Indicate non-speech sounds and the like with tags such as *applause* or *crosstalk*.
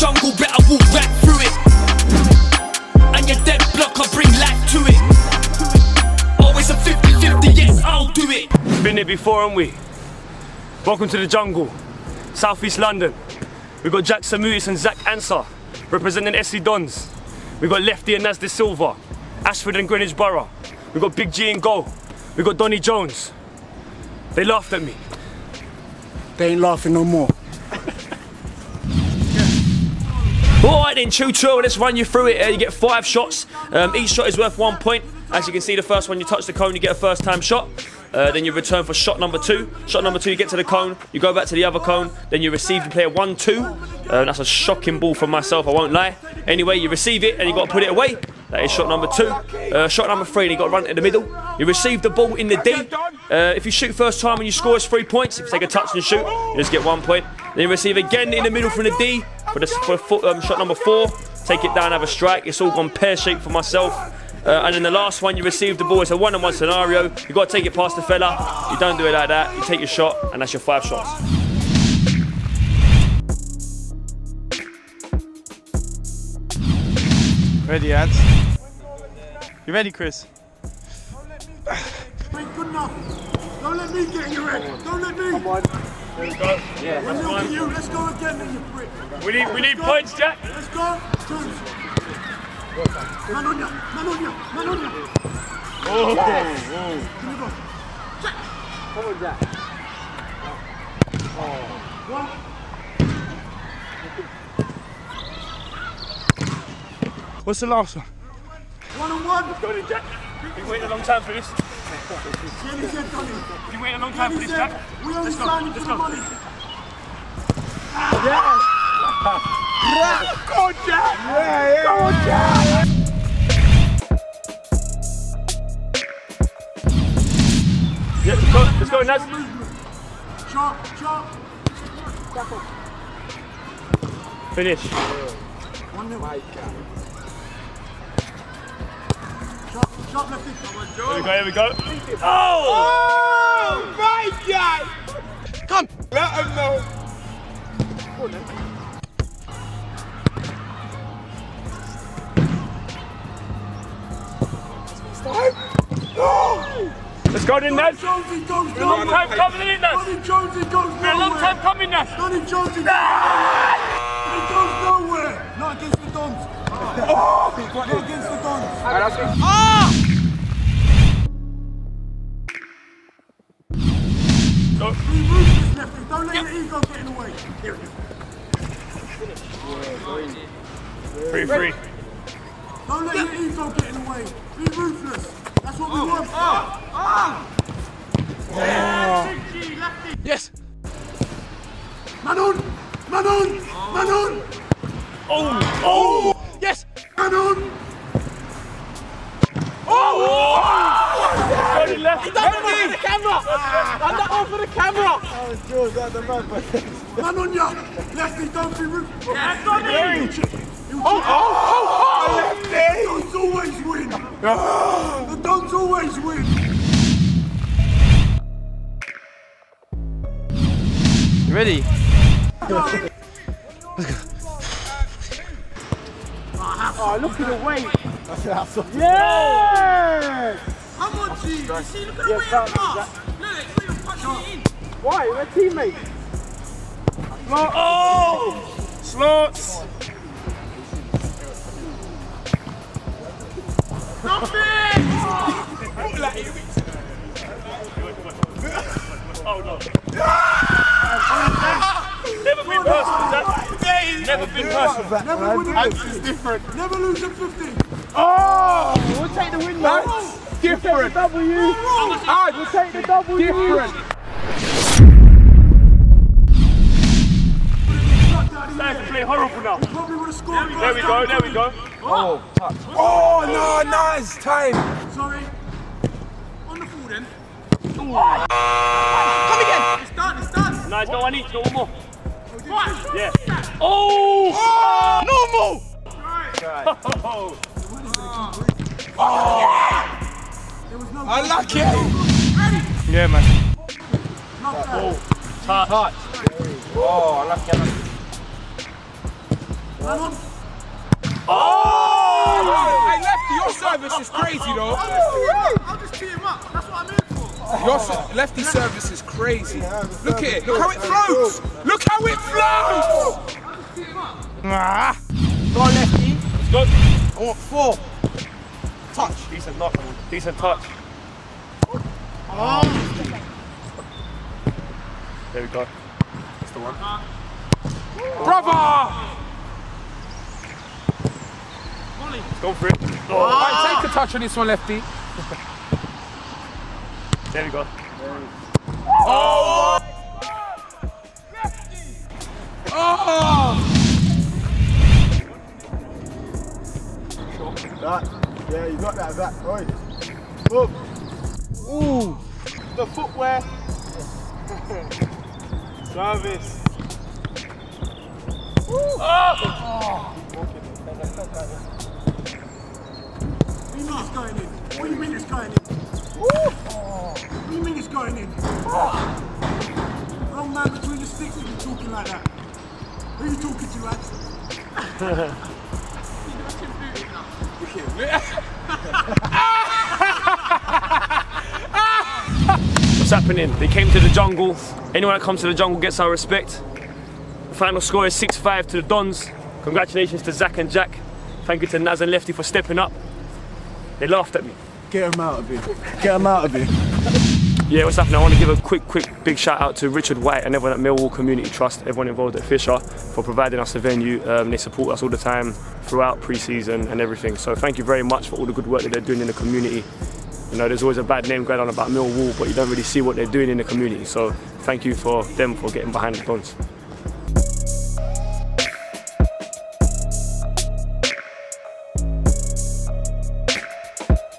jungle, better walk right through it. And your dead block, I bring life to it. Always a 50 50, yes, I'll do it. Been here before, haven't we? Welcome to the jungle, Southeast London. We've got Jack Sammoutis and Zak Ansah representing SE Dons. We've got Lefty and Naz De Silva, Ashford and Greenwich Borough. We've got Big G and Go. We've got Donny Jones. They laughed at me. They ain't laughing no more. Alright then, Choo, let's run you through it. Uh, you get five shots. Um, each shot is worth one point. As you can see, the first one you touch the cone, you get a first time shot. Uh, then you return for shot number two. Shot number two, you get to the cone, you go back to the other cone, then you receive the player one, two. Uh, that's a shocking ball from myself, I won't lie. Anyway, you receive it and you got to put it away. That is shot number two. Uh, shot number three, and you got to run in the middle. You receive the ball in the D. Uh, if you shoot first time and you score, it's three points. If you take a touch and shoot, you just get one point. Then you receive again in the middle from the D for the for foot, um, shot number four. Take it down, have a strike. It's all gone pear shaped for myself. Uh, and then the last one, you receive the ball. It's a one-on-one scenario. You got to take it past the fella. You don't do it like that. You take your shot, and that's your five shots. Ready, Ants? You ready, Chris? Ain't good enough. Don't let me get in your head. Don't let me. Come on. We go. Yeah, We're milking you. Let's go again, then, you prick. We need, we need go. points, Jack. Let's go. Jones. Man on ya. Man on ya. Man on ya. Oh, Here we go. One. What's the last one? One on one. Let's Go then, Jack. Been waiting a long time for this. Donny. Been waiting a long time for this, Jack. we only Let's go. signing Let's for the go. money. Yeah, let's go, let's go, Naz. Sharp, sharp. Finish. One nil. Here we go, here we go. Oh! Oh my god! Come! Let's go then, Naz. Jonesy goes Been a long time coming in, Naz. Donny Jonesy goes a long time coming, Naz. Donny Jonesy He goes nowhere. Not against the Dons. Not against the Dons. Go. Be ruthless. Don't let your ego get in the way. Free, free. Don't let your ego get in the way. Be ruthless. That's what we want. Yes! Manon! Manon! Manon! Oh, oh! Yes! Manon! Go then, left. the camera! I'm not on for the camera! Manon, ya! Lefty, don't be ruthless. Yeah, Oh, oh, oh, oh! The Dons always win. The Dons always win. You ready? Oh, look at the weight. Come on, G. You see, look at the way I pass. Why? We're teammates. Oh! Slots. Oh no. Never been personal, Jack. Never been personal. Never win a It's different. Never lose a 50. Oh! We'll take the win, man. Different. W. Ah, we'll take the W. Different. Scored. There we go, there we go. Oh, oh, no, nice time. Sorry. On the full then. Come again. It's done, it's done. Nice, go on each, go one more. What? Yeah. Oh! Oh, normal. Oh! I like it. Yeah, man. Oh, touch. Oh, I like it. Oh! Hey, Lefty, your service is crazy though. I'll just tee him up. That's what I'm here for. Your se- lefty service is crazy. Look at it. Look how it floats. Look how it floats. Ah. Go on, lefty. Go. I want four. Touch. Decent knock, decent touch. There we go. That's the one. Brother. Go for it. Oh. oh, Right, take a touch on this one, lefty. *laughs* there we go. Oh. That. Yeah, you got that, Zak. Oi. Boom. Ooh. The footwear. Service. What do you mean it's going in? What do you mean it's going in? What do you mean it's going in? Wrong man between the sticks if you're talking like that. Who are you talking to, lads? What's happening? They came to the jungle. Anyone that comes to the jungle gets our respect. Final score is 6-5 to the Dons. Congratulations to Zak and Jack. Thank you to Naz and Lefty for stepping up. They laughed at me. Get him out of here. Get him out of here. Yeah, what's happening? I want to give a quick, quick, big shout out to Richard White and everyone at Millwall Community Trust, everyone involved at Fisher, for providing us a venue. Um, they support us all the time throughout pre-season and everything. So thank you very much for all the good work that they're doing in the community. You know, there's always a bad name going on about Millwall, but you don't really see what they're doing in the community. So thank you for them for getting behind the Dons.